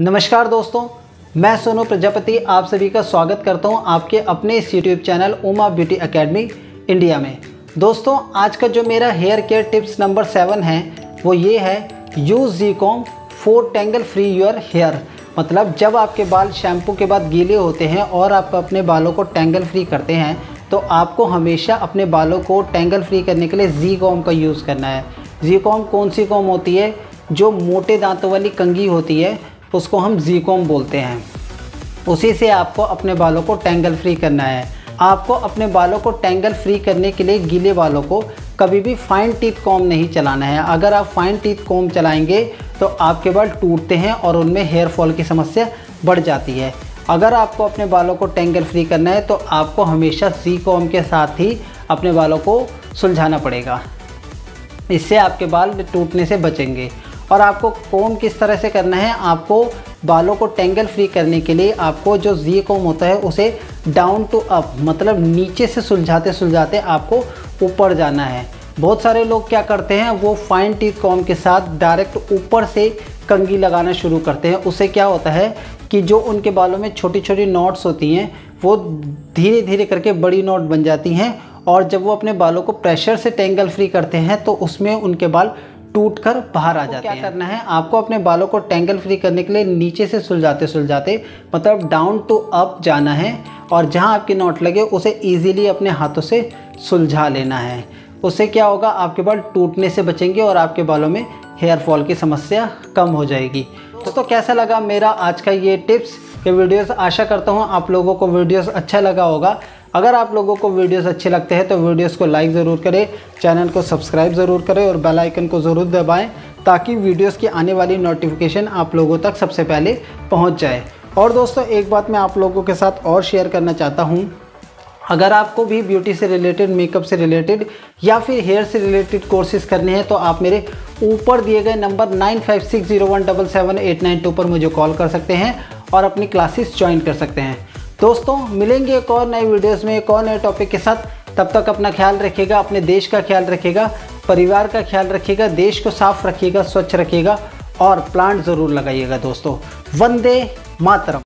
नमस्कार दोस्तों, मैं सोनू प्रजापति आप सभी का स्वागत करता हूँ आपके अपने इस YouTube channel Uma beauty academy India में। दोस्तों, आज का जो मेरा hair care tips number seven है, वो ये है use ji comb for tangle free your hair मतलब जब आपके बाल शैम्पू के बाद गीले होते हैं और आप अपने बालों को टेंगल फ्री करते हैं तो आपको हमेशा अपने बालों को टेंगल फ्री करने के लिए जी कॉम का यूज़ करना है। जी कॉम कौन सी कॉम होती है? जो मोटे दांतों वाली कंगी होती है उसको हम जीकॉम बोलते हैं। उसी से आपको अपने बालों को टेंगल फ्री करना है। आपको अपने बालों को टेंगल फ्री करने के लिए गीले बालों को कभी भी फाइन टीथ कॉम नहीं चलाना है। अगर आप फाइन टीथ कॉम चलाएँगे तो आपके बाल टूटते हैं और उनमें हेयर फॉल की समस्या बढ़ जाती है। अगर आपको अपने बालों को टेंगल फ्री करना है तो आपको हमेशा सी कॉम के साथ ही अपने बालों को सुलझाना पड़ेगा। इससे आपके बाल टूटने से बचेंगे। और आपको कोम किस तरह से करना है, आपको बालों को टेंगल फ्री करने के लिए आपको जो जी कोम होता है, उसे डाउन टू अप मतलब नीचे से सुलझाते सुलझाते आपको ऊपर जाना है। बहुत सारे लोग क्या करते हैं, वो फाइन टीथ कॉम के साथ डायरेक्ट ऊपर से कंगी लगाना शुरू करते हैं। उससे क्या होता है कि जो उनके बालों में छोटी छोटी नॉट्स होती हैं, वो धीरे धीरे करके बड़ी नॉट बन जाती हैं और जब वो अपने बालों को प्रेशर से टेंगल फ्री करते हैं तो उसमें उनके बाल टूट कर बाहर आ जाते हैं। क्या करना है? आपको अपने बालों को टेंगल फ्री करने के लिए नीचे से सुलझाते सुलझाते मतलब डाउन टू अप जाना है और जहाँ आपकी नोट लगे उसे ईजीली अपने हाथों से सुलझा लेना है। उससे क्या होगा? आपके बाल टूटने से बचेंगे और आपके बालों में हेयर फॉल की समस्या कम हो जाएगी। तो, तो कैसा लगा मेरा आज का ये टिप्स ये वीडियोस आशा करता हूँ आप लोगों को वीडियोस अच्छा लगा होगा। अगर आप लोगों को वीडियोस अच्छे लगते हैं तो वीडियोस को लाइक ज़रूर करें, चैनल को सब्सक्राइब ज़रूर करें और बेल आइकन को ज़रूर दबाएँ, ताकि वीडियोस की आने वाली नोटिफिकेशन आप लोगों तक सबसे पहले पहुँच जाए। और दोस्तों, एक बात मैं आप लोगों के साथ और शेयर करना चाहता हूँ। अगर आपको भी ब्यूटी से रिलेटेड मेकअप से रिलेटेड या फिर हेयर से रिलेटेड कोर्सेज करने हैं तो आप मेरे ऊपर दिए गए number nine five six zero one double seven eight nine two पर मुझे कॉल कर सकते हैं और अपनी क्लासेस ज्वाइन कर सकते हैं। दोस्तों, मिलेंगे एक और नए वीडियोस में, एक और नए टॉपिक के साथ। तब तक अपना ख्याल रखिएगा, अपने देश का ख्याल रखिएगा, परिवार का ख्याल रखिएगा, देश को साफ़ रखिएगा, स्वच्छ रखिएगा और प्लांट ज़रूर लगाइएगा दोस्तों। वंदे मातरम।